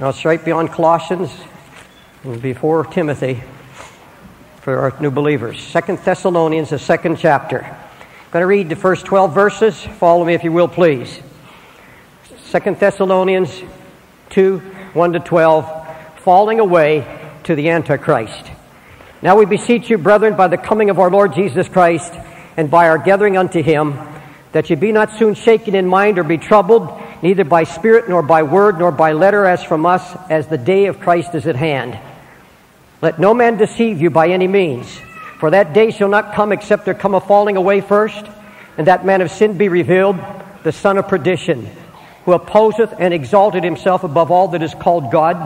Now it's right beyond Colossians and before Timothy for our new believers. Second Thessalonians, the second chapter. I'm going to read the first 12 verses. Follow me if you will, please. Second Thessalonians 2 1 to 12. Falling away to the Antichrist. Now we beseech you, brethren, by the coming of our Lord Jesus Christ and by our gathering unto him, that ye be not soon shaken in mind or be troubled neither by spirit nor by word nor by letter as from us, as the day of Christ is at hand. Let no man deceive you by any means, for that day shall not come except there come a falling away first, and that man of sin be revealed, the son of perdition, who opposeth and exalted himself above all that is called God,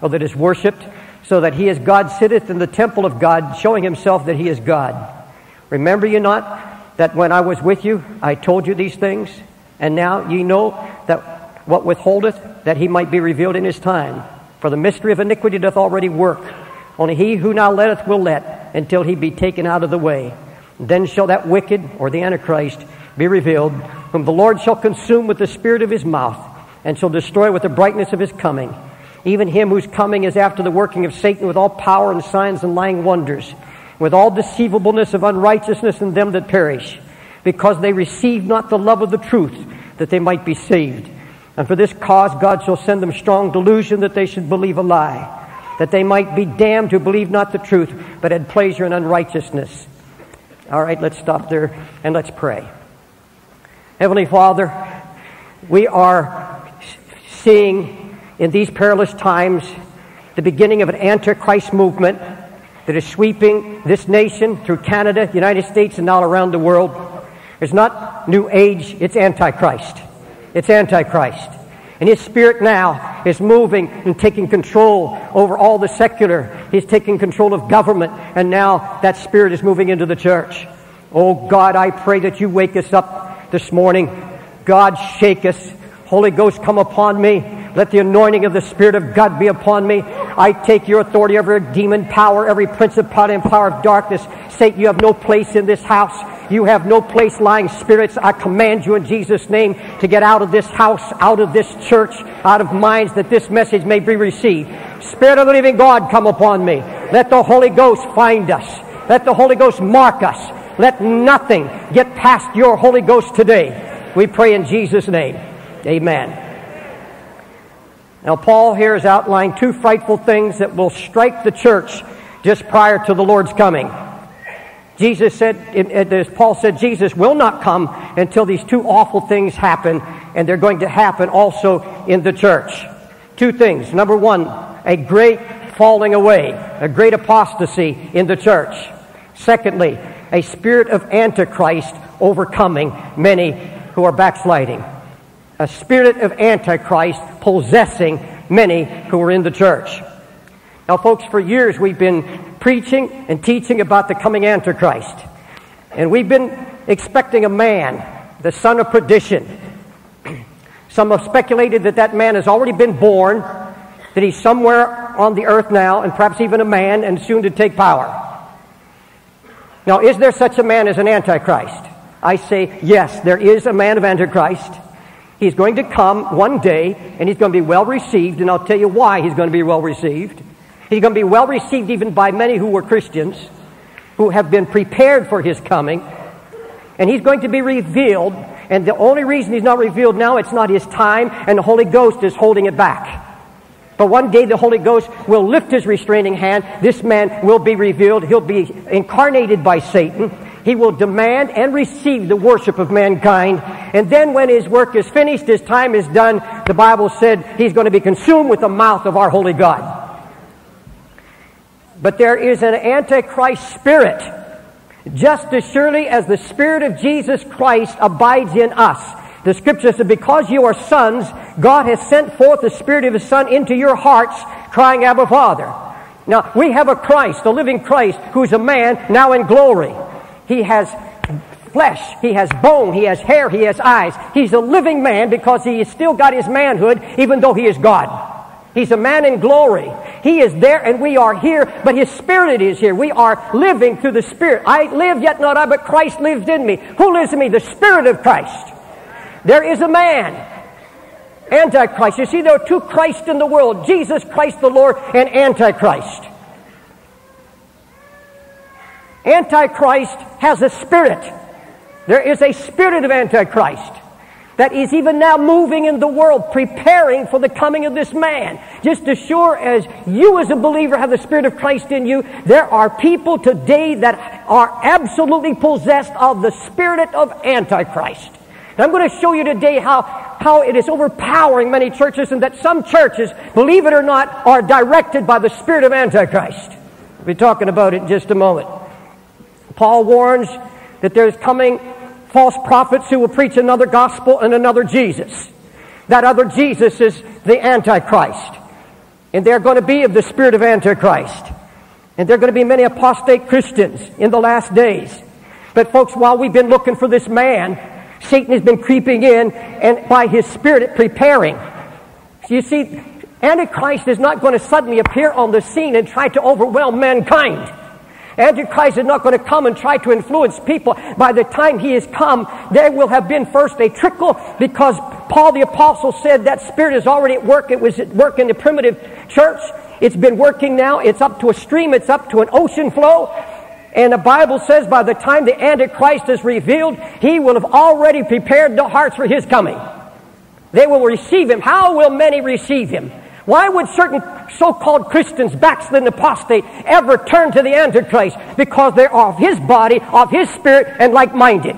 or that is worshipped, so that he as God sitteth in the temple of God, showing himself that he is God. Remember you not that when I was with you, I told you these things? And now ye know that what withholdeth, that he might be revealed in his time. For the mystery of iniquity doth already work. Only he who now letteth will let, until he be taken out of the way. Then shall that wicked, or the Antichrist, be revealed, whom the Lord shall consume with the spirit of his mouth, and shall destroy with the brightness of his coming. Even him whose coming is after the working of Satan with all power and signs and lying wonders, with all deceivableness of unrighteousness in them that perish because they received not the love of the truth, that they might be saved. And for this cause God shall send them strong delusion that they should believe a lie, that they might be damned who believe not the truth, but had pleasure in unrighteousness. All right, let's stop there and let's pray. Heavenly Father, we are seeing in these perilous times the beginning of an antichrist movement that is sweeping this nation through Canada, the United States, and all around the world. It's not New Age, it's Antichrist. It's Antichrist. And his spirit now is moving and taking control over all the secular. He's taking control of government, and now that spirit is moving into the church. Oh God, I pray that you wake us up this morning. God, shake us. Holy Ghost, come upon me. Let the anointing of the Spirit of God be upon me. I take your authority over demon power, every principality and power of darkness. Satan, you have no place in this house. You have no place lying spirits. I command you in Jesus' name to get out of this house, out of this church, out of minds that this message may be received. Spirit of the living God, come upon me. Let the Holy Ghost find us. Let the Holy Ghost mark us. Let nothing get past your Holy Ghost today. We pray in Jesus' name. Amen. Now, Paul here has outlined two frightful things that will strike the church just prior to the Lord's coming. Jesus said, as Paul said, Jesus will not come until these two awful things happen, and they're going to happen also in the church. Two things. Number one, a great falling away, a great apostasy in the church. Secondly, a spirit of Antichrist overcoming many who are backsliding. A spirit of Antichrist possessing many who are in the church. Now, folks, for years we've been preaching and teaching about the coming Antichrist. And we've been expecting a man, the son of perdition. Some have speculated that that man has already been born, that he's somewhere on the earth now, and perhaps even a man, and soon to take power. Now, is there such a man as an Antichrist? I say, yes, there is a man of Antichrist. He's going to come one day, and he's going to be well received, and I'll tell you why he's going to be well received. He's going to be well received even by many who were Christians, who have been prepared for his coming. And he's going to be revealed. And the only reason he's not revealed now, it's not his time, and the Holy Ghost is holding it back. But one day the Holy Ghost will lift his restraining hand. This man will be revealed. He'll be incarnated by Satan. He will demand and receive the worship of mankind. And then when his work is finished, his time is done, the Bible said he's going to be consumed with the mouth of our holy God. But there is an antichrist spirit. Just as surely as the spirit of Jesus Christ abides in us. The scripture says, because you are sons, God has sent forth the spirit of his son into your hearts, crying, Abba Father. Now, we have a Christ, a living Christ, who's a man now in glory. He has flesh, he has bone, he has hair, he has eyes. He's a living man because he has still got his manhood, even though he is God. He's a man in glory. He is there and we are here, but His Spirit is here. We are living through the Spirit. I live yet not I, but Christ lives in me. Who lives in me? The Spirit of Christ. There is a man Antichrist. You see, there are two Christs in the world Jesus Christ the Lord and Antichrist. Antichrist has a spirit. There is a spirit of Antichrist that is even now moving in the world, preparing for the coming of this man. Just as sure as you as a believer have the Spirit of Christ in you, there are people today that are absolutely possessed of the spirit of Antichrist. And I'm going to show you today how, how it is overpowering many churches and that some churches, believe it or not, are directed by the spirit of Antichrist. We'll be talking about it in just a moment. Paul warns that there's coming false prophets who will preach another gospel and another Jesus. That other Jesus is the Antichrist. And they're going to be of the spirit of Antichrist. And there are going to be many apostate Christians in the last days. But folks, while we've been looking for this man, Satan has been creeping in and by his spirit preparing. You see, Antichrist is not going to suddenly appear on the scene and try to overwhelm mankind. Antichrist is not going to come and try to influence people. By the time he has come, there will have been first a trickle because Paul the Apostle said that spirit is already at work. It was at work in the primitive church. It's been working now. It's up to a stream. It's up to an ocean flow. And the Bible says by the time the Antichrist is revealed, he will have already prepared the hearts for his coming. They will receive him. How will many receive him? Why would certain so-called Christians, backslidden apostate, ever turn to the Antichrist? Because they are of his body, of his spirit, and like-minded.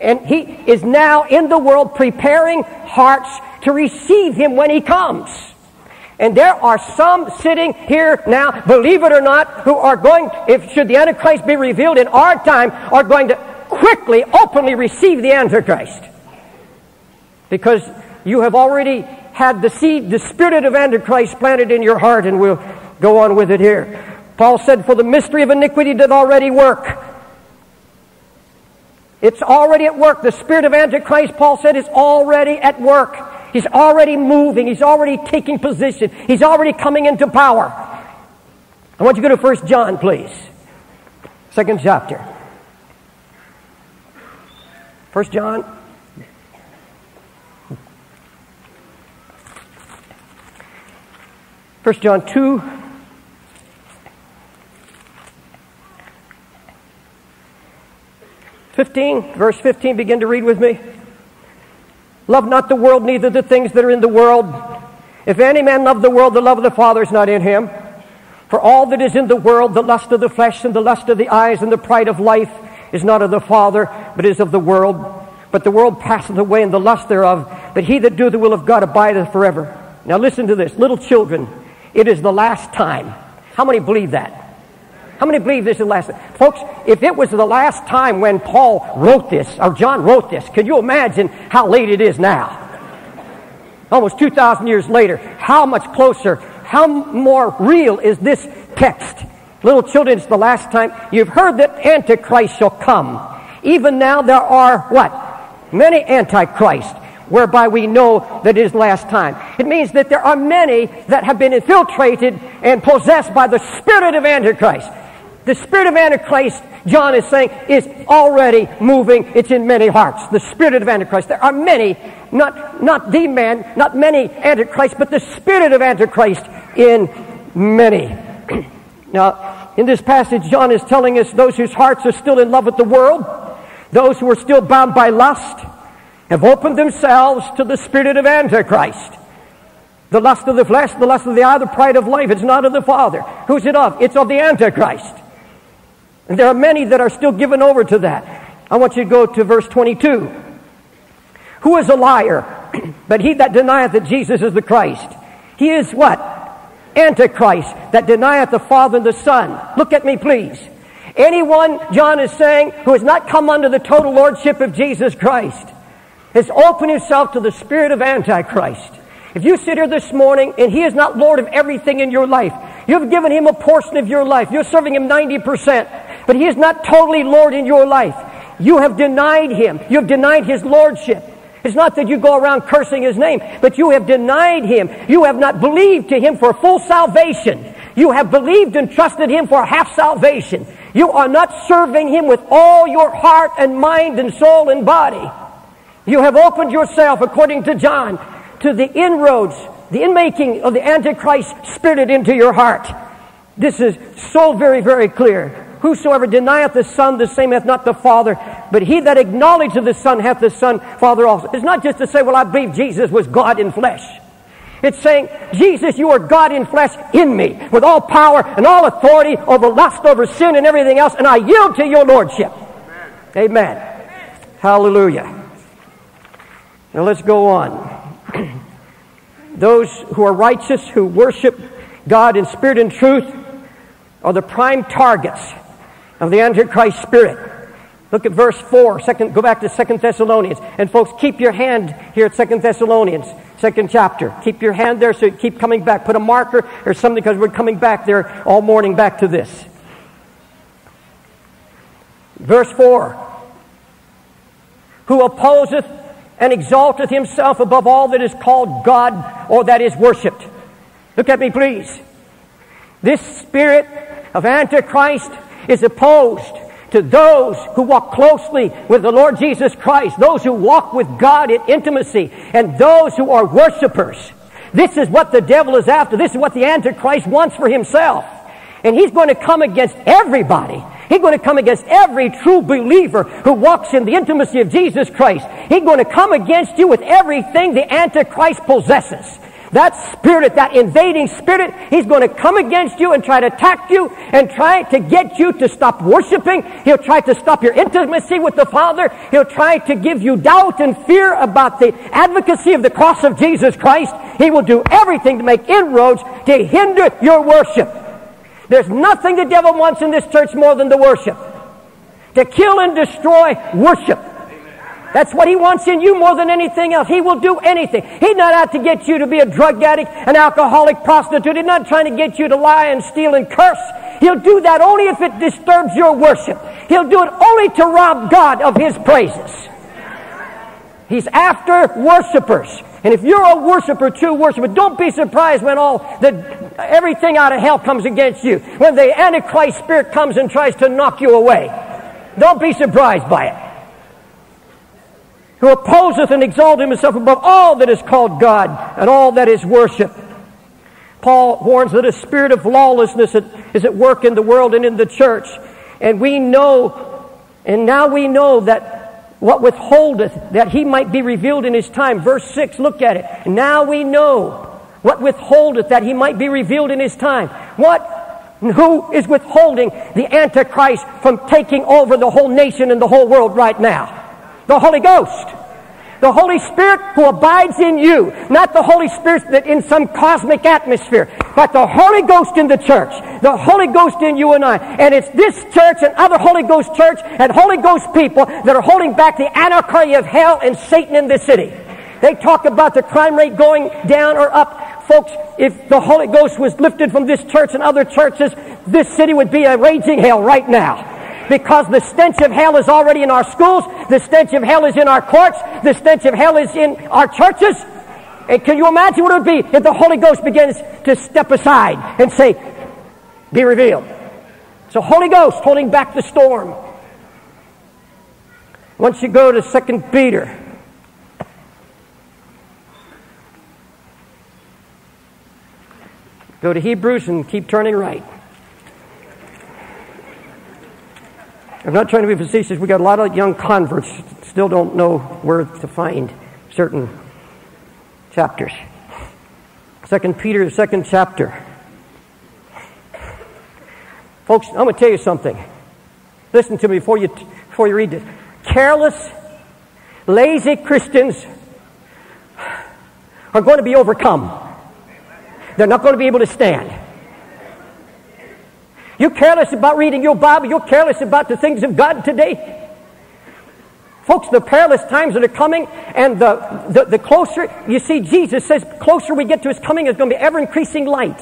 And he is now in the world preparing hearts to receive him when he comes. And there are some sitting here now, believe it or not, who are going, if should the Antichrist be revealed in our time, are going to quickly, openly receive the Antichrist. Because you have already had the seed, the spirit of Antichrist planted in your heart, and we'll go on with it here. Paul said, For the mystery of iniquity did already work. It's already at work. The spirit of Antichrist, Paul said, is already at work. He's already moving. He's already taking position. He's already coming into power. I want you to go to 1 John, please. Second chapter. 1 John 1 John 2. Fifteen, verse fifteen, begin to read with me. Love not the world, neither the things that are in the world. If any man love the world, the love of the Father is not in him. For all that is in the world, the lust of the flesh and the lust of the eyes and the pride of life, is not of the Father, but is of the world. But the world passeth away and the lust thereof, but he that doeth the will of God abideth forever. Now listen to this. Little children, it is the last time. How many believe that? How many believe this is the last time? Folks, if it was the last time when Paul wrote this, or John wrote this, can you imagine how late it is now? Almost 2,000 years later. How much closer, how more real is this text? Little children, it's the last time. You've heard that Antichrist shall come. Even now there are what? Many Antichrists whereby we know that it is last time. It means that there are many that have been infiltrated and possessed by the spirit of Antichrist. The spirit of Antichrist, John is saying, is already moving. It's in many hearts. The spirit of Antichrist. There are many, not, not the man, not many Antichrists, but the spirit of Antichrist in many. now, in this passage, John is telling us those whose hearts are still in love with the world, those who are still bound by lust, have opened themselves to the spirit of Antichrist. The lust of the flesh, the lust of the eye, the pride of life. It's not of the Father. Who's it of? It's of the Antichrist. And there are many that are still given over to that. I want you to go to verse 22. Who is a liar? but he that denieth that Jesus is the Christ. He is what? Antichrist that denieth the Father and the Son. Look at me, please. Anyone, John is saying, who has not come under the total lordship of Jesus Christ has opened himself to the spirit of Antichrist. If you sit here this morning and he is not Lord of everything in your life, you've given him a portion of your life. You're serving him 90%, but he is not totally Lord in your life. You have denied him. You have denied his lordship. It's not that you go around cursing his name, but you have denied him. You have not believed to him for full salvation. You have believed and trusted him for half salvation. You are not serving him with all your heart and mind and soul and body. You have opened yourself, according to John, to the inroads, the inmaking of the Antichrist spirit into your heart. This is so very, very clear. Whosoever denieth the Son, the same hath not the Father. But he that acknowledgeth the Son hath the Son, Father also. It's not just to say, well, I believe Jesus was God in flesh. It's saying, Jesus, you are God in flesh in me, with all power and all authority over lust, over sin, and everything else, and I yield to your Lordship. Amen. Amen. Hallelujah. Now let's go on. Those who are righteous, who worship God in spirit and truth, are the prime targets of the Antichrist spirit. Look at verse 4. Second, go back to Second Thessalonians. And folks, keep your hand here at Second Thessalonians, second chapter. Keep your hand there so you keep coming back. Put a marker or something because we're coming back there all morning back to this. Verse 4. Who opposeth and exalteth himself above all that is called God or that is worshipped. Look at me, please. This spirit of Antichrist is opposed to those who walk closely with the Lord Jesus Christ, those who walk with God in intimacy, and those who are worshipers. This is what the devil is after. This is what the Antichrist wants for himself. And he's going to come against everybody. He's going to come against every true believer who walks in the intimacy of Jesus Christ. He's going to come against you with everything the Antichrist possesses. That spirit, that invading spirit, he's going to come against you and try to attack you and try to get you to stop worshiping. He'll try to stop your intimacy with the Father. He'll try to give you doubt and fear about the advocacy of the cross of Jesus Christ. He will do everything to make inroads to hinder your worship. There's nothing the devil wants in this church more than the worship. To kill and destroy worship. That's what he wants in you more than anything else. He will do anything. He's not out to get you to be a drug addict, an alcoholic, prostitute. He's not trying to get you to lie and steal and curse. He'll do that only if it disturbs your worship. He'll do it only to rob God of his praises. He's after worshipers. And if you're a worshiper, true worshiper, don't be surprised when all the everything out of hell comes against you. When the Antichrist spirit comes and tries to knock you away. Don't be surprised by it who opposeth and exalteth himself above all that is called God and all that is worship. Paul warns that a spirit of lawlessness is at work in the world and in the church. And we know, and now we know that what withholdeth, that he might be revealed in his time. Verse 6, look at it. Now we know what withholdeth, that he might be revealed in his time. What? Who is withholding the Antichrist from taking over the whole nation and the whole world right now? The Holy Ghost. The Holy Spirit who abides in you. Not the Holy Spirit that in some cosmic atmosphere, but the Holy Ghost in the church. The Holy Ghost in you and I. And it's this church and other Holy Ghost church and Holy Ghost people that are holding back the anarchy of hell and Satan in this city. They talk about the crime rate going down or up. Folks, if the Holy Ghost was lifted from this church and other churches, this city would be a raging hell right now because the stench of hell is already in our schools, the stench of hell is in our courts, the stench of hell is in our churches. And can you imagine what it would be if the Holy Ghost begins to step aside and say, Be revealed? So, Holy Ghost holding back the storm. Once you go to Second Peter, go to Hebrews and keep turning right. I'm not trying to be facetious. We got a lot of young converts still don't know where to find certain chapters. Second Peter, the second chapter. Folks, I'm going to tell you something. Listen to me before you before you read this. Careless, lazy Christians are going to be overcome. They're not going to be able to stand. You're careless about reading your Bible. You're careless about the things of God today. Folks, the perilous times that are coming, and the, the, the closer, you see, Jesus says, closer we get to his coming, there's going to be ever increasing light.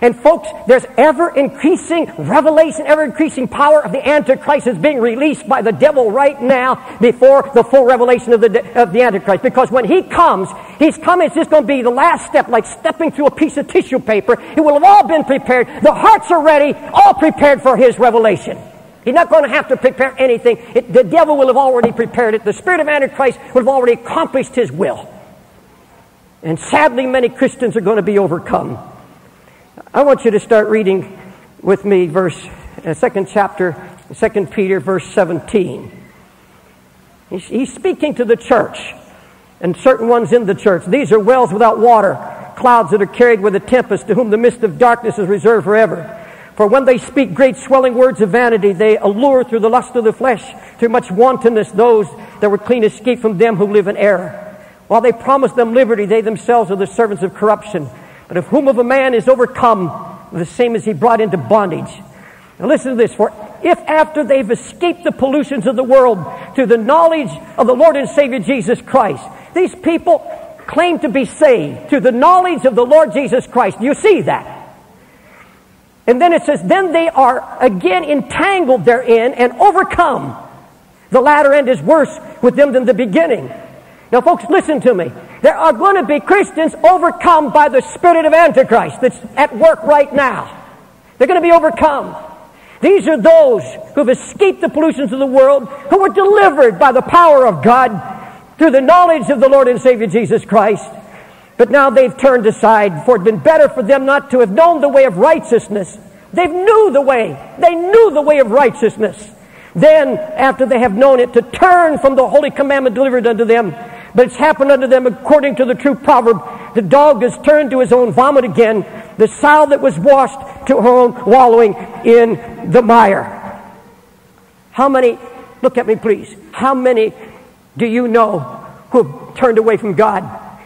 And folks, there's ever increasing revelation, ever increasing power of the Antichrist is being released by the devil right now before the full revelation of the, of the Antichrist. Because when he comes, he's coming, it's just going to be the last step, like stepping through a piece of tissue paper. It will have all been prepared. The hearts are ready, all prepared for his revelation. He's not going to have to prepare anything. It, the devil will have already prepared it. The spirit of Antichrist will have already accomplished his will. And sadly, many Christians are going to be overcome. I want you to start reading with me verse, uh, second chapter, second Peter, verse 17. He's, he's speaking to the church and certain ones in the church. These are wells without water, clouds that are carried with a tempest, to whom the mist of darkness is reserved forever. For when they speak great swelling words of vanity, they allure through the lust of the flesh, through much wantonness, those that were clean escape from them who live in error. While they promise them liberty, they themselves are the servants of corruption. But of whom of a man is overcome, the same as he brought into bondage. Now listen to this. For if after they've escaped the pollutions of the world through the knowledge of the Lord and Savior Jesus Christ, these people claim to be saved through the knowledge of the Lord Jesus Christ. You see that? And then it says, then they are again entangled therein and overcome. The latter end is worse with them than the beginning. Now, folks, listen to me. There are going to be Christians overcome by the spirit of Antichrist that's at work right now. They're going to be overcome. These are those who have escaped the pollutions of the world, who were delivered by the power of God through the knowledge of the Lord and Savior Jesus Christ. But now they've turned aside, for it had been better for them not to have known the way of righteousness. They knew the way. They knew the way of righteousness. Then, after they have known it, to turn from the holy commandment delivered unto them. But it's happened unto them according to the true proverb. The dog has turned to his own vomit again. The sow that was washed to her own wallowing in the mire. How many, look at me please, how many do you know who have turned away from God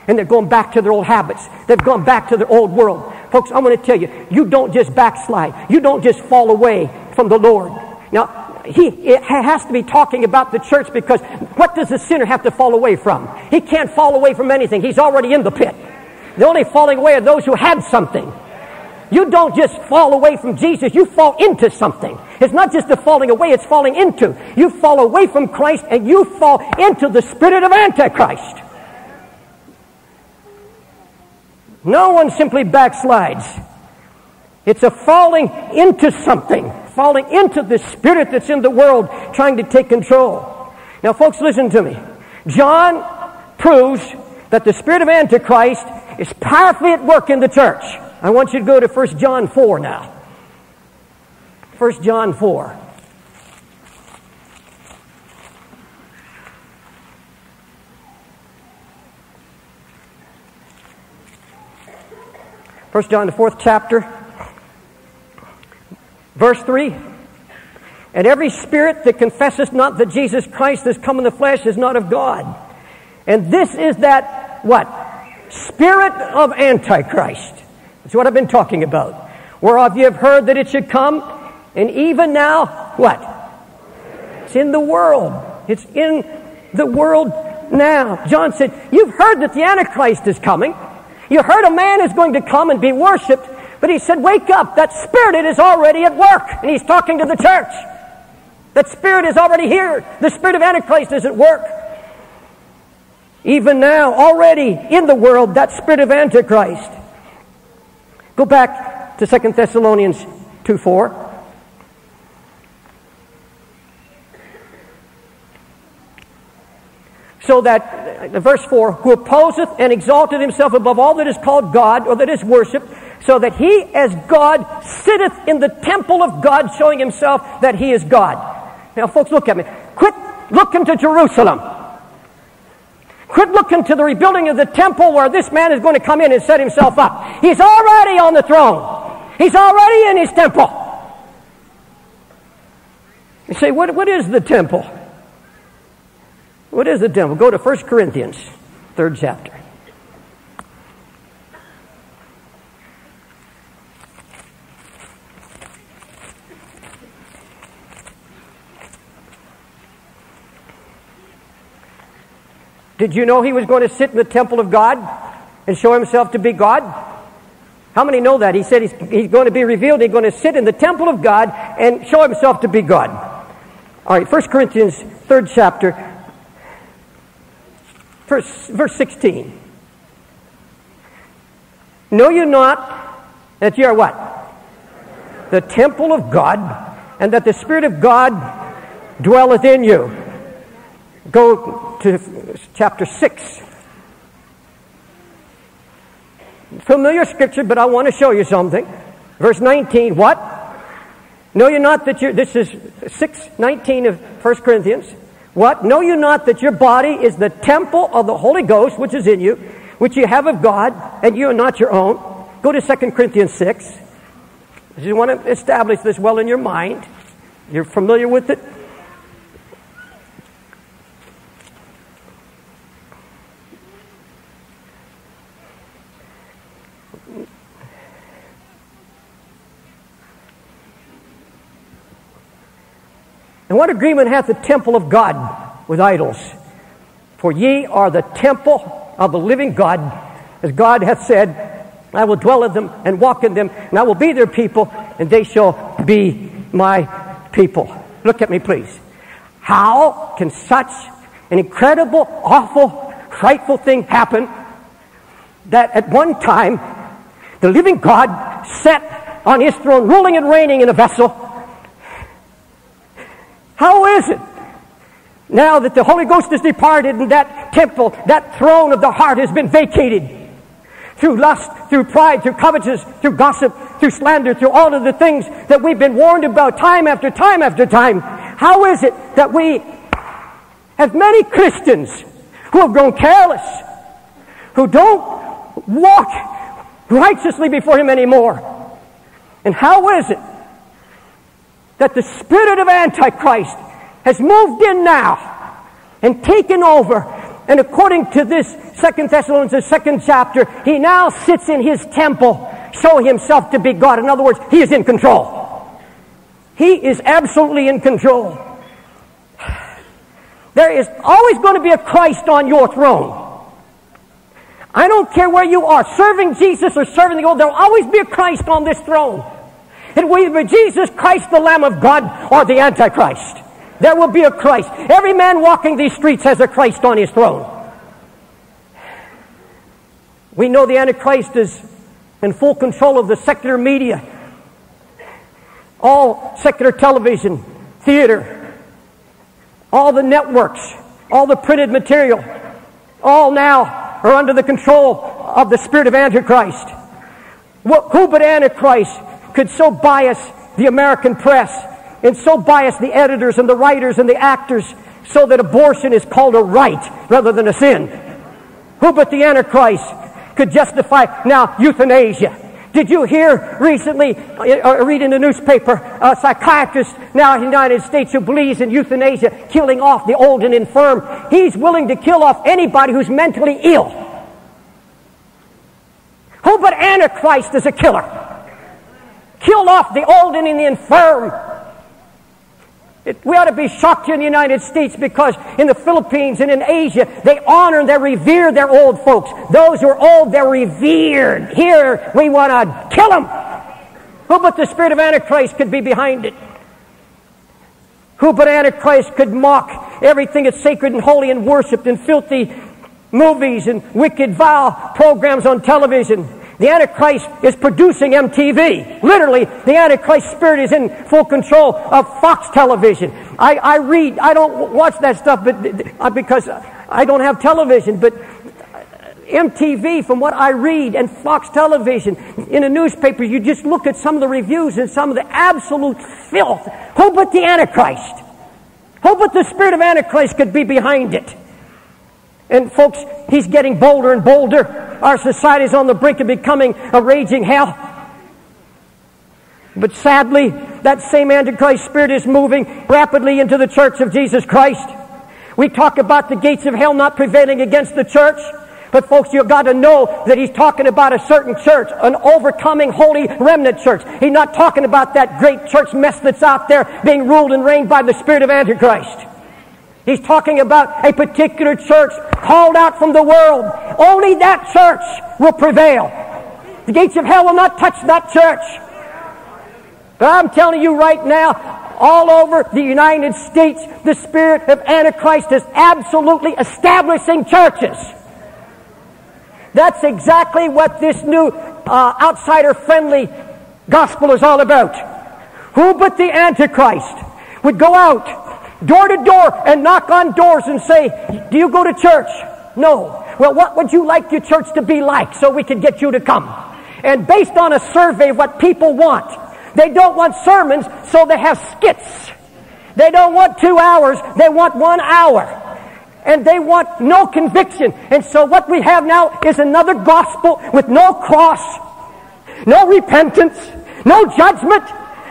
and they're going back to their old habits? They've gone back to their old world. Folks, I'm going to tell you, you don't just backslide. You don't just fall away from the Lord. Now, he has to be talking about the church because what does the sinner have to fall away from? He can't fall away from anything. He's already in the pit. The only falling away are those who had something. You don't just fall away from Jesus, you fall into something. It's not just a falling away, it's falling into. You fall away from Christ and you fall into the spirit of Antichrist. No one simply backslides. It's a falling into something, falling into the spirit that's in the world trying to take control. Now, folks, listen to me. John proves that the spirit of Antichrist is powerfully at work in the church. I want you to go to 1 John 4 now. 1 John 4. First John, the fourth chapter, verse 3. And every spirit that confesses not that Jesus Christ has come in the flesh is not of God. And this is that, what? Spirit of Antichrist. That's what I've been talking about. Whereof you have heard that it should come, and even now, what? It's in the world. It's in the world now. John said, You've heard that the Antichrist is coming. You heard a man is going to come and be worshiped. But he said, Wake up. That spirit is already at work. And he's talking to the church. That spirit is already here. The spirit of Antichrist is at work. Even now, already in the world, that spirit of Antichrist. Go back to 2 Thessalonians 2 4. So that, uh, verse 4, who opposeth and exalteth himself above all that is called God or that is worshipped, so that he as God sitteth in the temple of God, showing himself that he is God. Now, folks, look at me. Quit looking to Jerusalem. Quit looking to the rebuilding of the temple where this man is going to come in and set himself up. He's already on the throne. He's already in his temple. You say, what, what is the temple? What is the temple? Go to 1 Corinthians, third chapter. Did you know he was going to sit in the temple of God and show himself to be God? How many know that? He said he's, he's going to be revealed. He's going to sit in the temple of God and show himself to be God. All right, 1 Corinthians, third chapter, verse, verse 16. Know you not that you are what? The temple of God, and that the Spirit of God dwelleth in you. Go to chapter 6. Familiar scripture, but I want to show you something. Verse 19, what? Know you not that you this is 619 of 1 Corinthians. What? Know you not that your body is the temple of the Holy Ghost which is in you, which you have of God, and you are not your own? Go to 2 Corinthians 6. You want to establish this well in your mind. You're familiar with it? And what agreement hath the temple of God with idols? For ye are the temple of the living God, as God hath said, I will dwell in them and walk in them, and I will be their people, and they shall be my people. Look at me, please. How can such an incredible, awful, frightful thing happen that at one time the living God sat on his throne, ruling and reigning in a vessel, how is it? Now that the Holy Ghost has departed and that temple, that throne of the heart has been vacated through lust, through pride, through covetousness, through gossip, through slander, through all of the things that we've been warned about time after time after time. How is it that we have many Christians who have grown careless, who don't walk righteously before Him anymore? And how is it that the spirit of Antichrist has moved in now and taken over. And according to this Second Thessalonians, the second chapter, he now sits in his temple, showing himself to be God. In other words, he is in control. He is absolutely in control. There is always going to be a Christ on your throne. I don't care where you are, serving Jesus or serving the old, there will always be a Christ on this throne. It will either be Jesus Christ, the Lamb of God, or the Antichrist. There will be a Christ. Every man walking these streets has a Christ on his throne. We know the Antichrist is in full control of the secular media, all secular television, theater, all the networks, all the printed material, all now are under the control of the spirit of Antichrist. Who but Antichrist could so bias the American press and so bias the editors and the writers and the actors so that abortion is called a right rather than a sin. Who but the Antichrist could justify now euthanasia? Did you hear recently, uh, or read in the newspaper, a psychiatrist now in the United States who believes in euthanasia, killing off the old and infirm? He's willing to kill off anybody who's mentally ill. Who but Antichrist is a killer? Killed off the old and the infirm. It, we ought to be shocked in the United States because in the Philippines and in Asia, they honor and they revere their old folks. Those who are old, they're revered. Here, we want to kill them. Who but the spirit of Antichrist could be behind it? Who but Antichrist could mock everything that's sacred and holy and worshiped in filthy movies and wicked, vile programs on television? The Antichrist is producing MTV. Literally, the Antichrist spirit is in full control of Fox television. I, I read, I don't watch that stuff but, uh, because I don't have television, but MTV, from what I read, and Fox television, in the newspaper, you just look at some of the reviews and some of the absolute filth. Who but the Antichrist? Who but the spirit of Antichrist could be behind it? And folks, he's getting bolder and bolder. Our society is on the brink of becoming a raging hell. But sadly, that same Antichrist spirit is moving rapidly into the church of Jesus Christ. We talk about the gates of hell not prevailing against the church. But folks, you've got to know that he's talking about a certain church, an overcoming holy remnant church. He's not talking about that great church mess that's out there being ruled and reigned by the spirit of Antichrist. He's talking about a particular church called out from the world. Only that church will prevail. The gates of hell will not touch that church. But I'm telling you right now, all over the United States, the spirit of Antichrist is absolutely establishing churches. That's exactly what this new uh, outsider friendly gospel is all about. Who but the Antichrist would go out door to door and knock on doors and say, Do you go to church? No. well, what would you like your church to be like so we can get you to come? And based on a survey of what people want, they don't want sermons, so they have skits. They don't want two hours, they want one hour. And they want no conviction. And so what we have now is another gospel with no cross, no repentance, no judgment,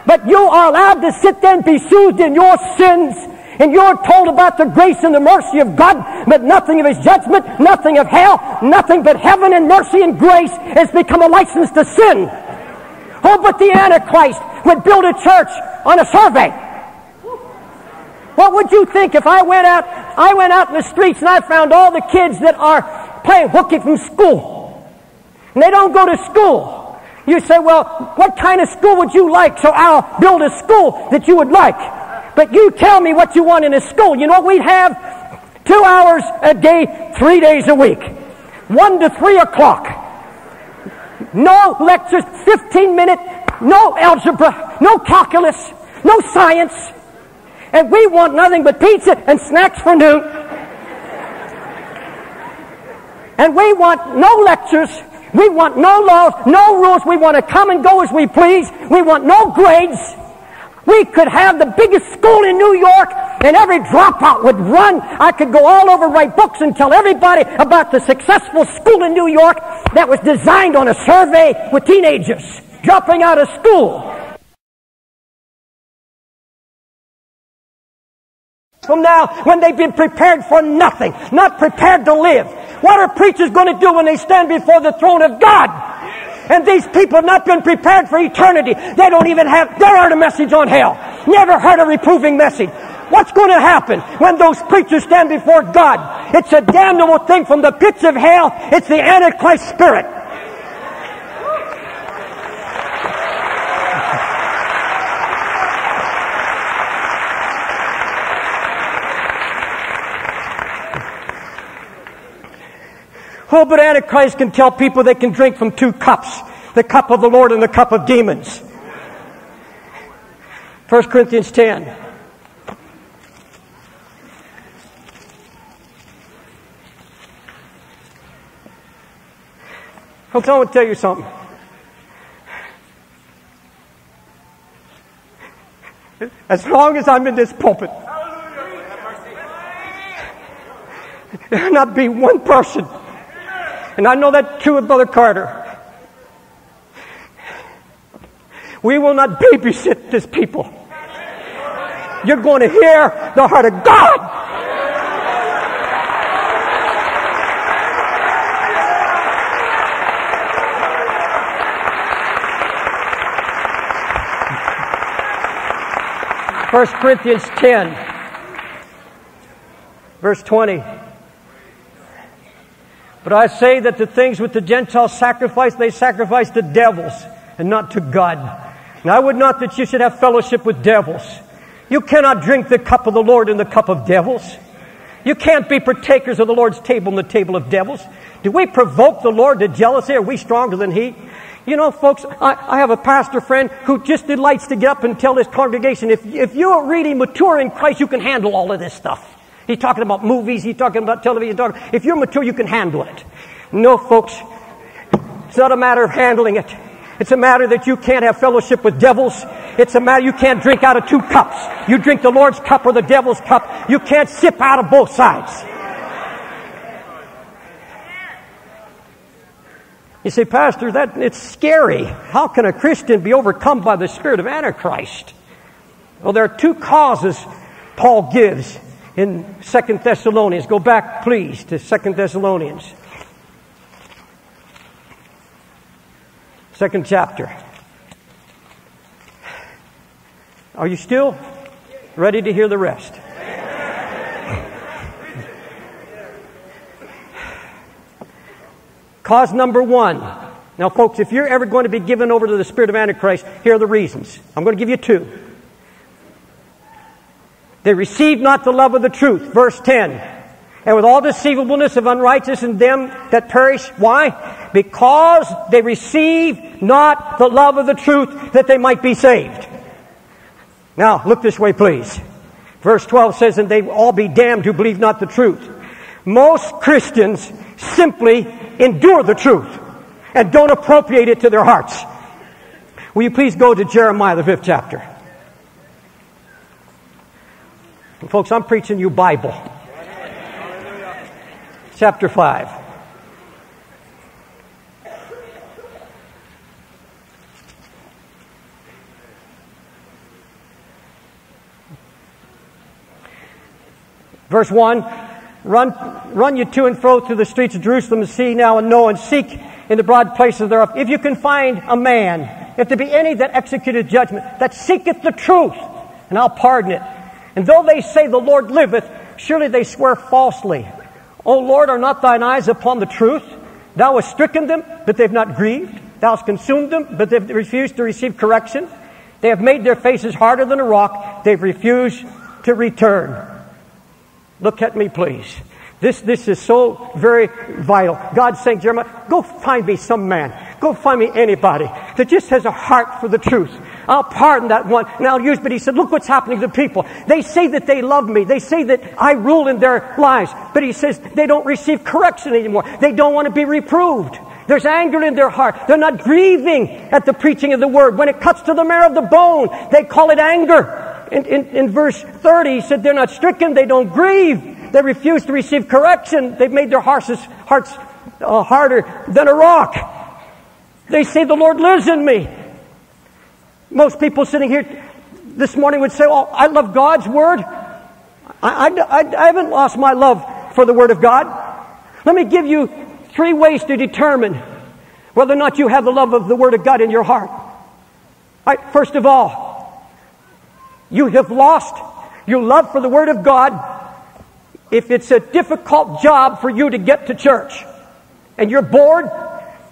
but you are allowed to sit there and be soothed in your sins. And you're told about the grace and the mercy of God, but nothing of His judgment, nothing of hell, nothing but heaven and mercy and grace has become a license to sin. Oh, but the Antichrist would build a church on a survey. What would you think if I went out, I went out in the streets and I found all the kids that are playing hooky from school. And they don't go to school. You say, well, what kind of school would you like? So I'll build a school that you would like. But you tell me what you want in a school. You know what we'd have? Two hours a day, three days a week. One to three o'clock. No lectures, 15 minute, no algebra, no calculus, no science. And we want nothing but pizza and snacks for noon. And we want no lectures. We want no laws, no rules. We want to come and go as we please. We want no grades. We could have the biggest school in New York and every dropout would run. I could go all over, write books and tell everybody about the successful school in New York that was designed on a survey with teenagers dropping out of school. From now, when they've been prepared for nothing, not prepared to live. What are preachers going to do when they stand before the throne of God? And these people have not been prepared for eternity. They don't even have, there aren't a message on hell. Never heard a reproving message. What's going to happen when those preachers stand before God? It's a damnable thing from the pits of hell. It's the Antichrist spirit. Oh, but Antichrist can tell people they can drink from two cups the cup of the Lord and the cup of demons. 1 Corinthians 10. Folks, I want to tell you something. As long as I'm in this pulpit, there'll not be one person and I know that too with Brother Carter. We will not babysit this people. You're going to hear the heart of God. First Corinthians 10, verse 20. But I say that the things which the Gentiles sacrifice, they sacrifice to devils and not to God. And I would not that you should have fellowship with devils. You cannot drink the cup of the Lord in the cup of devils. You can't be partakers of the Lord's table in the table of devils. Do we provoke the Lord to jealousy? Are we stronger than He? You know, folks, I, I, have a pastor friend who just delights to get up and tell his congregation, if, if you're really mature in Christ, you can handle all of this stuff. He's talking about movies. He's talking about television. Talking, if you're mature, you can handle it. No, folks. It's not a matter of handling it. It's a matter that you can't have fellowship with devils. It's a matter you can't drink out of two cups. You drink the Lord's cup or the devil's cup. You can't sip out of both sides. You say, Pastor, that it's scary. How can a Christian be overcome by the spirit of Antichrist? Well, there are two causes Paul gives in Second Thessalonians. Go back, please, to Second Thessalonians. Second chapter. Are you still ready to hear the rest? Cause number one. Now, folks, if you're ever going to be given over to the spirit of Antichrist, here are the reasons. I'm going to give you two. They received not the love of the truth. Verse 10. And with all deceivableness of unrighteousness in them that perish. Why? Because they receive not the love of the truth that they might be saved. Now, look this way, please. Verse 12 says, And they all be damned who believe not the truth. Most Christians simply endure the truth and don't appropriate it to their hearts. Will you please go to Jeremiah, the fifth chapter? And folks, I'm preaching you Bible. Chapter 5. Verse 1 Run, run you to and fro through the streets of Jerusalem and see now and know and seek in the broad places thereof. If you can find a man, if there be any that executed judgment, that seeketh the truth, and I'll pardon it. And though they say the Lord liveth, surely they swear falsely. O Lord, are not thine eyes upon the truth? Thou hast stricken them, but they've not grieved. Thou hast consumed them, but they've refused to receive correction. They have made their faces harder than a rock. They've refused to return. Look at me, please. This, this is so very vital. God's saying, Jeremiah, go find me some man. Go find me anybody that just has a heart for the truth. I'll pardon that one and I'll use, but he said, look what's happening to the people. They say that they love me. They say that I rule in their lives. But he says they don't receive correction anymore. They don't want to be reproved. There's anger in their heart. They're not grieving at the preaching of the word. When it cuts to the marrow of the bone, they call it anger in, in, in verse 30, he said, They're not stricken, they don't grieve, they refuse to receive correction, they've made their hearts, hearts uh, harder than a rock. They say, The Lord lives in me. Most people sitting here this morning would say, Oh, I love God's Word. I, I, I haven't lost my love for the Word of God. Let me give you three ways to determine whether or not you have the love of the Word of God in your heart. Right, first of all, you have lost your love for the Word of God if it's a difficult job for you to get to church and you're bored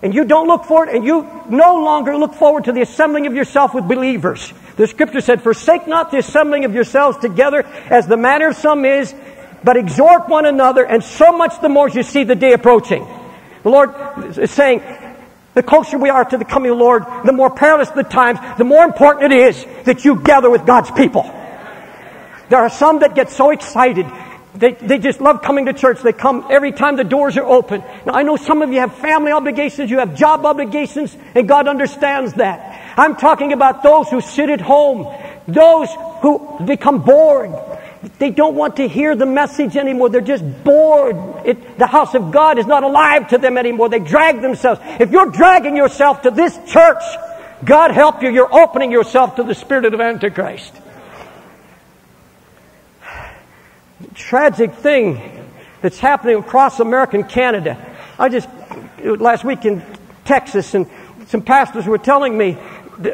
and you don't look forward and you no longer look forward to the assembling of yourself with believers. The scripture said, forsake not the assembling of yourselves together as the manner of some is, but exhort one another and so much the more as you see the day approaching. The Lord is saying, the closer we are to the coming of the Lord, the more perilous the times, the more important it is that you gather with God's people. There are some that get so excited. They, they just love coming to church. They come every time the doors are open. Now, I know some of you have family obligations, you have job obligations, and God understands that. I'm talking about those who sit at home, those who become bored, they don't want to hear the message anymore. They're just bored. It, the house of God is not alive to them anymore. They drag themselves. If you're dragging yourself to this church, God help you, you're opening yourself to the spirit of Antichrist. The tragic thing that's happening across America and Canada. I just, last week in Texas, and some pastors were telling me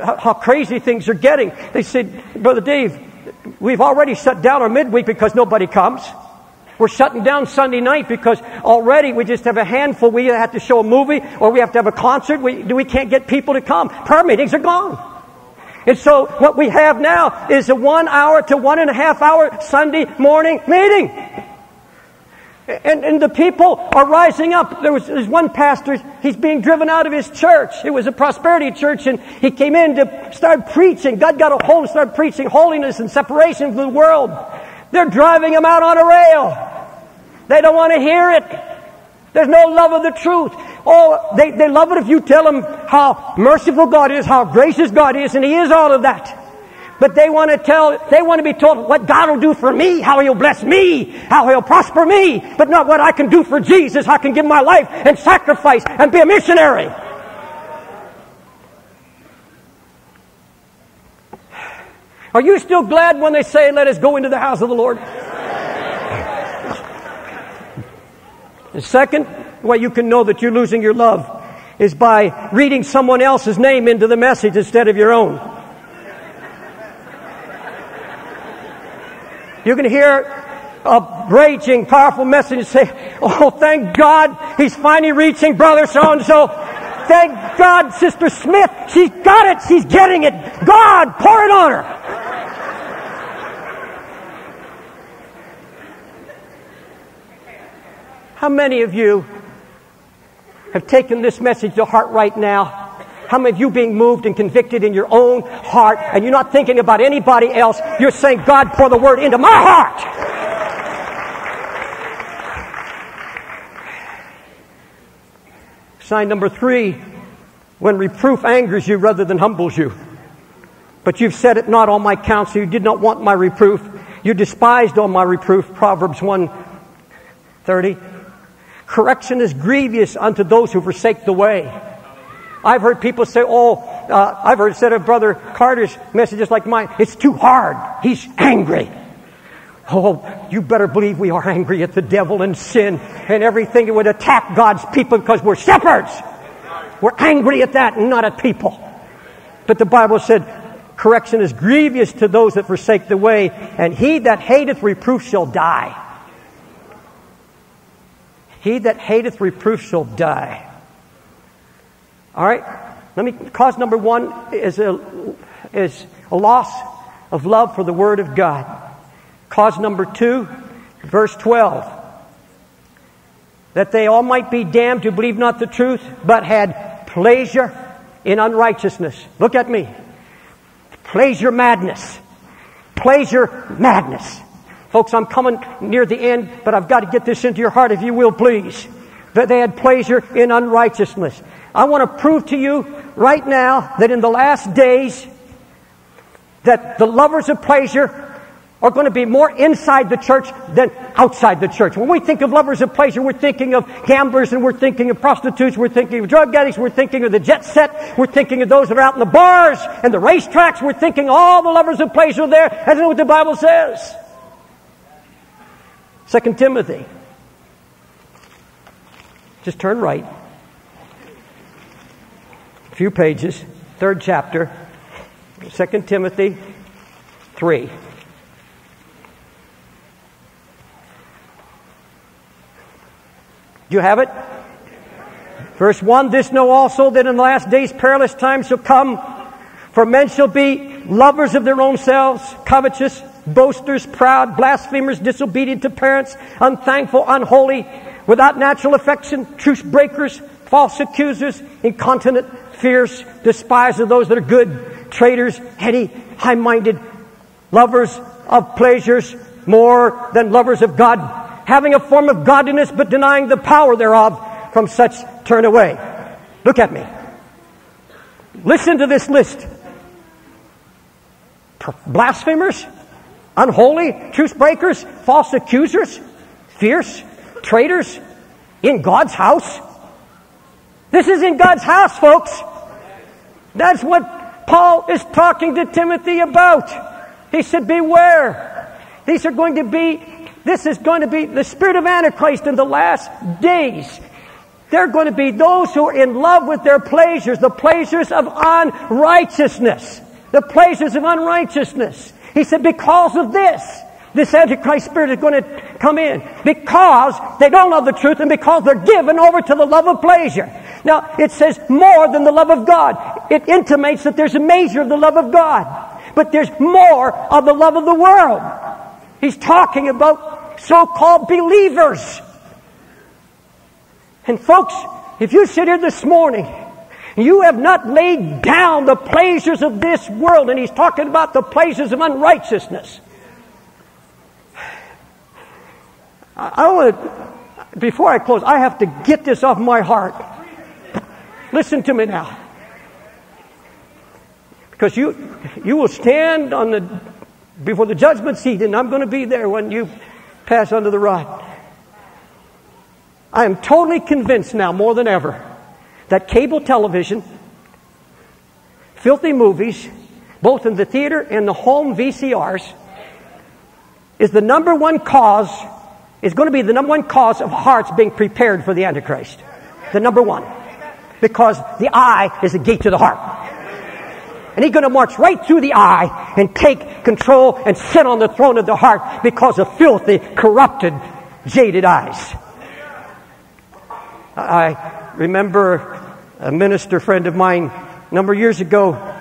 how crazy things are getting. They said, Brother Dave, We've already shut down our midweek because nobody comes. We're shutting down Sunday night because already we just have a handful. We have to show a movie or we have to have a concert. We, we can't get people to come. Prayer meetings are gone. And so what we have now is a one hour to one and a half hour Sunday morning meeting. And, and the people are rising up. There was there's one pastor, he's being driven out of his church. It was a prosperity church, and he came in to start preaching. God got a hold and started preaching holiness and separation from the world. They're driving him out on a rail. They don't want to hear it. There's no love of the truth. Oh, they, they love it if you tell them how merciful God is, how gracious God is, and He is all of that. But they want to tell, they want to be told what God will do for me, how He'll bless me, how He'll prosper me, but not what I can do for Jesus, I can give my life and sacrifice and be a missionary. Are you still glad when they say, let us go into the house of the Lord? The second way you can know that you're losing your love is by reading someone else's name into the message instead of your own. You can hear a raging, powerful message and say, Oh, thank God he's finally reaching brother so and so. Thank God, Sister Smith, she's got it, she's getting it. God, pour it on her. How many of you have taken this message to heart right now? How many of you being moved and convicted in your own heart and you're not thinking about anybody else? You're saying, God, pour the word into my heart. Sign number three, when reproof angers you rather than humbles you. But you've said it not on my counsel. You did not want my reproof. You despised all my reproof. Proverbs 1 30. Correction is grievous unto those who forsake the way. I've heard people say, oh, uh, I've heard said of Brother Carter's messages like mine, it's too hard. He's angry. Oh, you better believe we are angry at the devil and sin and everything that would attack God's people because we're shepherds. We're angry at that and not at people. But the Bible said, correction is grievous to those that forsake the way, and he that hateth reproof shall die. He that hateth reproof shall die. All right? Let me, cause number one is a, is a loss of love for the Word of God. Cause number two, verse 12. That they all might be damned who believe not the truth, but had pleasure in unrighteousness. Look at me. Pleasure madness. Pleasure madness. Folks, I'm coming near the end, but I've got to get this into your heart if you will, please. That they had pleasure in unrighteousness. I want to prove to you right now that in the last days, that the lovers of pleasure are going to be more inside the church than outside the church. When we think of lovers of pleasure, we're thinking of gamblers and we're thinking of prostitutes, we're thinking of drug addicts, we're thinking of the jet set, we're thinking of those that are out in the bars and the racetracks, we're thinking all the lovers of pleasure there. That's what the Bible says. Second Timothy. Just turn right. A few pages. Third chapter. Second Timothy 3. Do you have it? Verse 1 This know also that in the last days perilous times shall come, for men shall be lovers of their own selves, covetous, boasters, proud, blasphemers, disobedient to parents, unthankful, unholy, without natural affection, truce breakers, false accusers, incontinent, fierce, despisers of those that are good, traitors, heady, high minded, lovers of pleasures more than lovers of God having a form of godliness but denying the power thereof, from such turn away. Look at me. Listen to this list. Blasphemers, unholy, truth breakers, false accusers, fierce, traitors, in God's house. This is in God's house, folks. That's what Paul is talking to Timothy about. He said, beware. These are going to be this is going to be the spirit of Antichrist in the last days. They're going to be those who are in love with their pleasures, the pleasures of unrighteousness. The pleasures of unrighteousness. He said, because of this, this Antichrist spirit is going to come in. Because they don't love the truth and because they're given over to the love of pleasure. Now, it says more than the love of God. It intimates that there's a measure of the love of God. But there's more of the love of the world. He's talking about so called believers. And folks, if you sit here this morning, you have not laid down the pleasures of this world, and he's talking about the pleasures of unrighteousness. I, I want to, before I close, I have to get this off my heart. Listen to me now. Because you, you will stand on the, before the judgment seat, and I'm going to be there when you pass under the rod. I am totally convinced now, more than ever, that cable television, filthy movies, both in the theater and the home VCRs, is the number one cause, is going to be the number one cause of hearts being prepared for the Antichrist. The number one. Because the eye is the gate to the heart. And he's going to march right through the eye and take control and sit on the throne of the heart because of filthy, corrupted, jaded eyes. I remember a minister friend of mine a number of years ago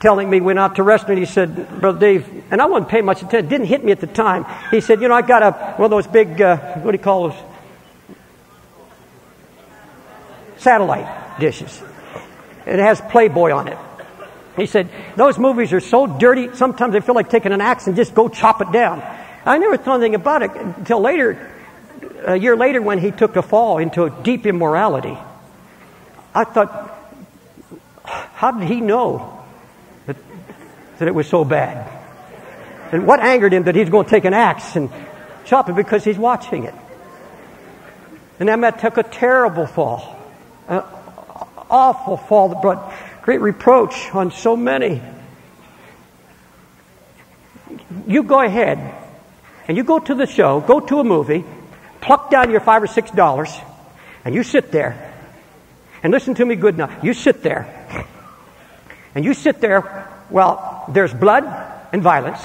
telling me went out to restaurant. He said, Brother Dave, and I wasn't paying much attention. It didn't hit me at the time. He said, you know, I got a one of those big, uh, what do you call those? Satellite dishes. It has Playboy on it. He said, Those movies are so dirty, sometimes I feel like taking an axe and just go chop it down. I never thought anything about it until later, a year later, when he took a fall into deep immorality. I thought, how did he know that, that it was so bad? And what angered him that he's going to take an axe and chop it because he's watching it? And Emma took a terrible fall, an awful fall that brought great reproach on so many. You go ahead and you go to the show, go to a movie, pluck down your five or six dollars, and you sit there. And listen to me good now. You sit there. And you sit there while there's blood and violence.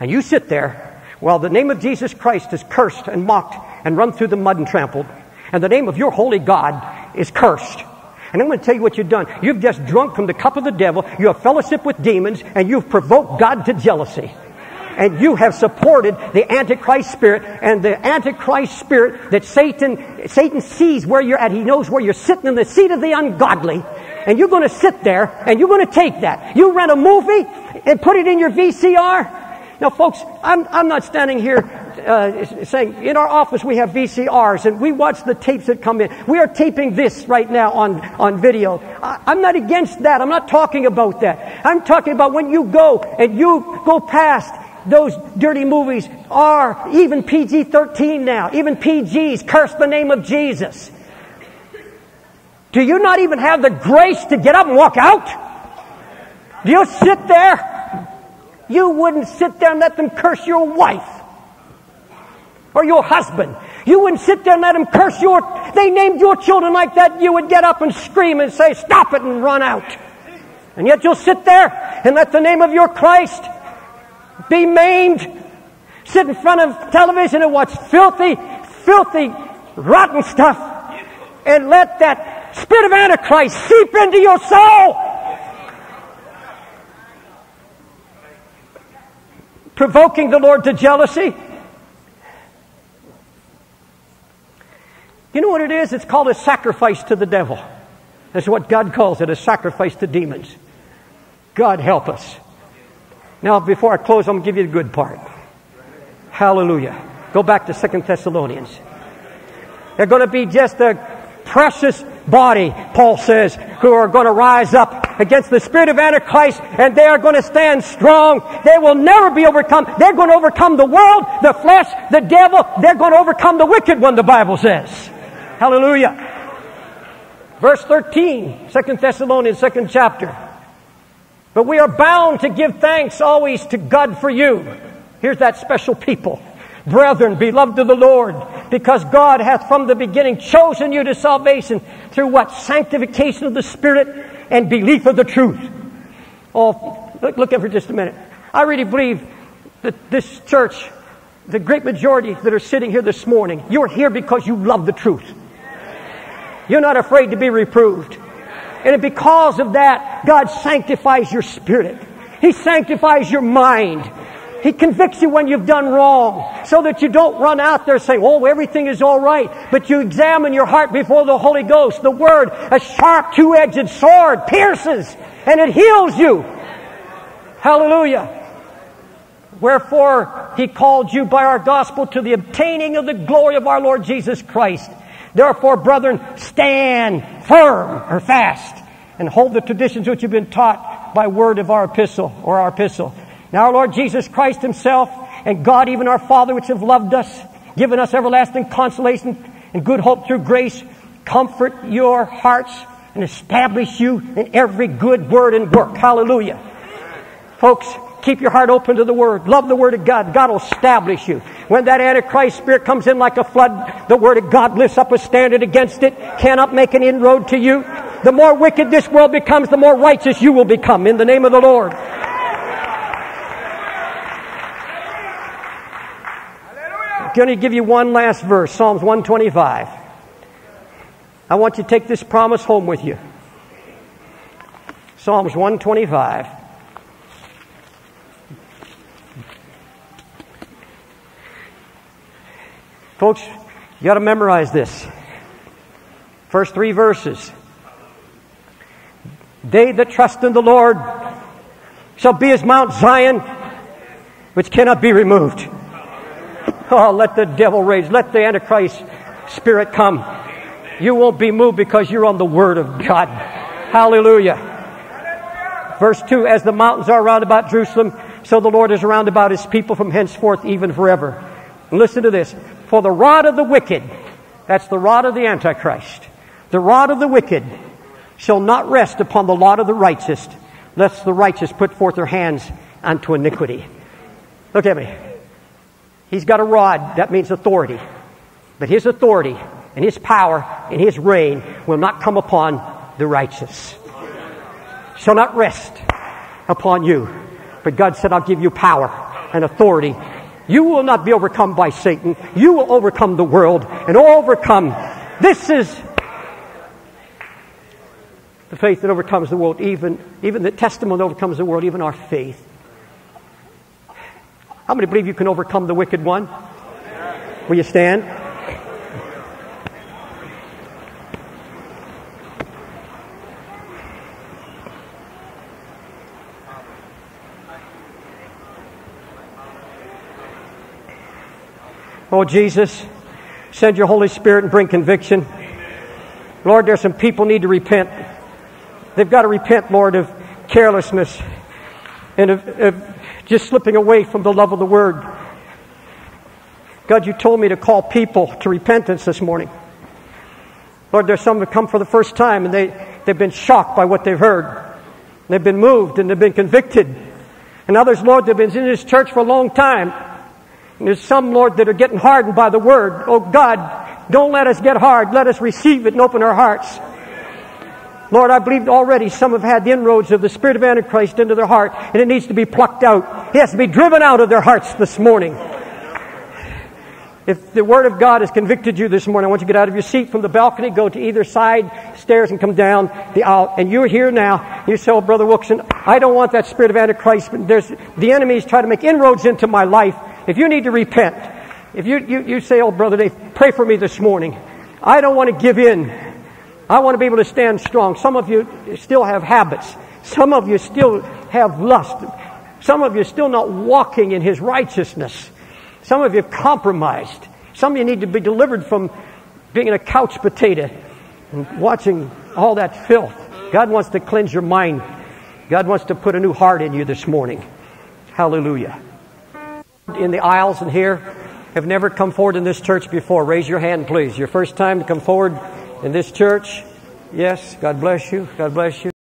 And you sit there while the name of Jesus Christ is cursed and mocked and run through the mud and trampled. And the name of your holy God is cursed. And I'm going to tell you what you've done. You've just drunk from the cup of the devil. You have fellowship with demons and you've provoked God to jealousy and you have supported the Antichrist spirit and the Antichrist spirit that Satan, Satan sees where you're at. He knows where you're sitting in the seat of the ungodly. And you're going to sit there and you're going to take that. You rent a movie and put it in your VCR. Now, folks, I'm, I'm not standing here uh, saying in our office we have VCRs and we watch the tapes that come in. We are taping this right now on, on video. I, I'm not against that. I'm not talking about that. I'm talking about when you go and you go past those dirty movies are even PG 13 now. Even PGs curse the name of Jesus. Do you not even have the grace to get up and walk out? Do you sit there? You wouldn't sit there and let them curse your wife or your husband. You wouldn't sit there and let them curse your, they named your children like that. You would get up and scream and say, stop it and run out. And yet you'll sit there and let the name of your Christ be maimed, sit in front of television and watch filthy, filthy, rotten stuff, and let that spirit of Antichrist seep into your soul. Provoking the Lord to jealousy. You know what it is? It's called a sacrifice to the devil. That's what God calls it, a sacrifice to demons. God help us. Now, before I close, I'm going to give you the good part. Hallelujah. Go back to Second Thessalonians. They're going to be just a precious body, Paul says, who are going to rise up against the spirit of Antichrist and they are going to stand strong. They will never be overcome. They're going to overcome the world, the flesh, the devil. They're going to overcome the wicked one, the Bible says. Hallelujah. Verse 13, 2 Thessalonians, second chapter. But we are bound to give thanks always to God for you. Here's that special people. Brethren, beloved of the Lord, because God hath from the beginning chosen you to salvation through what? Sanctification of the Spirit and belief of the truth. Oh, look, look at for just a minute. I really believe that this church, the great majority that are sitting here this morning, you're here because you love the truth. You're not afraid to be reproved. And because of that, God sanctifies your spirit. He sanctifies your mind. He convicts you when you've done wrong so that you don't run out there saying, oh, everything is all right. But you examine your heart before the Holy Ghost. The Word, a sharp two-edged sword, pierces and it heals you. Hallelujah. Wherefore, He called you by our gospel to the obtaining of the glory of our Lord Jesus Christ. Therefore, brethren, stand firm or fast and hold the traditions which you've been taught by word of our epistle or our epistle. Now our Lord Jesus Christ himself and God, even our Father, which have loved us, given us everlasting consolation and good hope through grace, comfort your hearts and establish you in every good word and work. Hallelujah. Folks, keep your heart open to the Word. Love the Word of God. God will establish you. When that Antichrist spirit comes in like a flood, the Word of God lifts up a standard against it, cannot make an inroad to you. The more wicked this world becomes, the more righteous you will become in the name of the Lord. I'm going to give you one last verse, Psalms 125. I want you to take this promise home with you. Psalms 125. Folks, you got to memorize this. First three verses. They that trust in the Lord shall be as Mount Zion, which cannot be removed. Oh, let the devil rage. Let the Antichrist spirit come. You won't be moved because you're on the Word of God. Hallelujah. Verse 2 As the mountains are round about Jerusalem, so the Lord is round about his people from henceforth, even forever. Listen to this. For the rod of the wicked, that's the rod of the Antichrist, the rod of the wicked shall not rest upon the lot of the righteous, lest the righteous put forth their hands unto iniquity. Look at me. He's got a rod, that means authority. But his authority and his power and his reign will not come upon the righteous. Shall not rest upon you. But God said, I'll give you power and authority. You will not be overcome by Satan. You will overcome the world and overcome. This is the faith that overcomes the world, even, even the testimony that overcomes the world, even our faith. How many believe you can overcome the wicked one? Will you stand? Oh, Jesus, send your Holy Spirit and bring conviction. Lord, there's some people need to repent. They've got to repent, Lord, of carelessness and of, of just slipping away from the love of the Word. God, you told me to call people to repentance this morning. Lord, there's some that come for the first time and they, they've been shocked by what they've heard. They've been moved and they've been convicted. And others, Lord, they've been in this church for a long time there's some, Lord, that are getting hardened by the word. Oh God, don't let us get hard. Let us receive it and open our hearts. Lord, I believe already some have had the inroads of the spirit of Antichrist into their heart, and it needs to be plucked out. It has to be driven out of their hearts this morning. If the Word of God has convicted you this morning, I want you to get out of your seat from the balcony, go to either side stairs, and come down the aisle. And you're here now. You say, "Oh, Brother Wilkerson, I don't want that spirit of Antichrist. There's the enemies trying to make inroads into my life. If you need to repent, if you, you, you say, oh, Brother Dave, pray for me this morning. I don't want to give in. I want to be able to stand strong. Some of you still have habits. Some of you still have lust. Some of you still not walking in His righteousness. Some of you have compromised. Some of you need to be delivered from being a couch potato and watching all that filth. God wants to cleanse your mind. God wants to put a new heart in you this morning. Hallelujah in the aisles and here have never come forward in this church before, raise your hand, please. Your first time to come forward in this church? Yes, God bless you. God bless you.